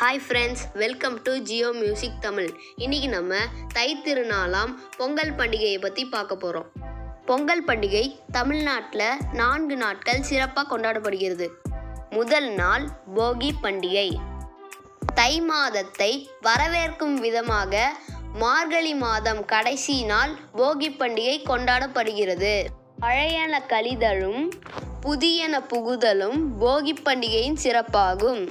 Hi friends welcome to Jio music Tamil இன்னைக்கு நம்ம தை திருநாளாம் பொங்கல் பண்டிகையை பற்றி பார்க்க போகிறோம் பொங்கல் பண்டிகை தமிழ்நாட்டில் நான்கு நாட்கள் சிறப்பாக கொண்டாடப்படுகிறது. முதல் நாள் போகி பண்டிகை. தை மாதத்தை வரவேற்கும் விதமாக மார்கழி மாதம் கடைசி நாள் போகி பண்டிகை கொண்டாடப்படுகிறது. பழையன கழிதலும் புதியன புகுதலும் போகி பண்டிகையின் சிறப்பாகும்.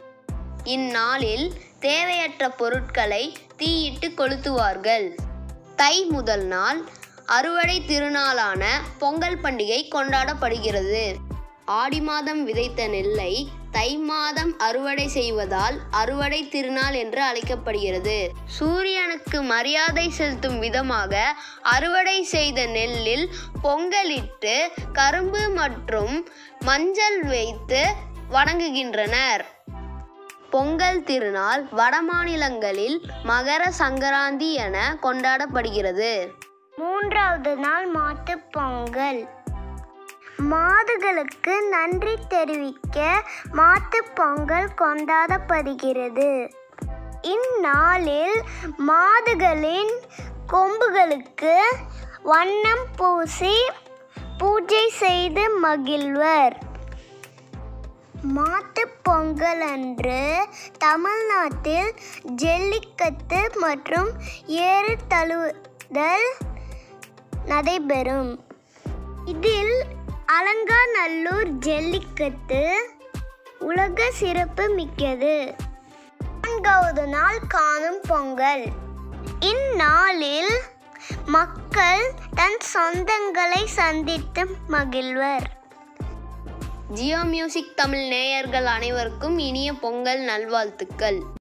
இந்நாளில் தேவையற்ற பொருட்களை தீயிட்டு கொளுத்துவார்கள். தை முதல் நாள் அறுவடை திருநாளான பொங்கல் பண்டிகை கொண்டாடப்படுகிறது. ஆடி மாதம் விதைத்த நெல்லை தை மாதம் அறுவடை செய்வதால் அறுவடை திருநாள் என்று அழைக்கப்படுகிறது. சூரியனுக்கு மரியாதை செலுத்தும் விதமாக அறுவடை செய்த நெல்லில் பொங்கலிட்டு கரும்பு மற்றும் மஞ்சள் வைத்து வணங்குகின்றனர். பொங்கல் திருநாள் வடமாநிலங்களில் மகர சங்கராந்தி என கொண்டாடப்படுகிறது. மூன்றாவது நாள் மாட்டு பொங்கல். மாடுகளுக்கு நன்றி தெரிவிக்க மாட்டு பொங்கல் கொண்டாடப்படுகிறது. இந்நாளில் மாடுகளின் கொம்புகளுக்கு வண்ணம் பூசி பூஜை செய்து மகிழ்வர். மாட்டுப் பொங்கல் அன்று தமிழ்நாட்டில் ஜல்லிக்கட்டு மற்றும் ஏறு தழுவுதல் நடைபெறும். இதில் அலங்காநல்லூர் ஜல்லிக்கட்டு உலக சிறப்பு மிக்கது. நான்காவது நாள் காணும் பொங்கல். இந்நாளில் மக்கள் தன் சொந்தங்களை சந்தித்து மகிழ்வர். ஜியோ மியூசிக் தமிழ் நேயர்கள் அனைவருக்கும் இனிய பொங்கல் நல்வாழ்த்துக்கள்.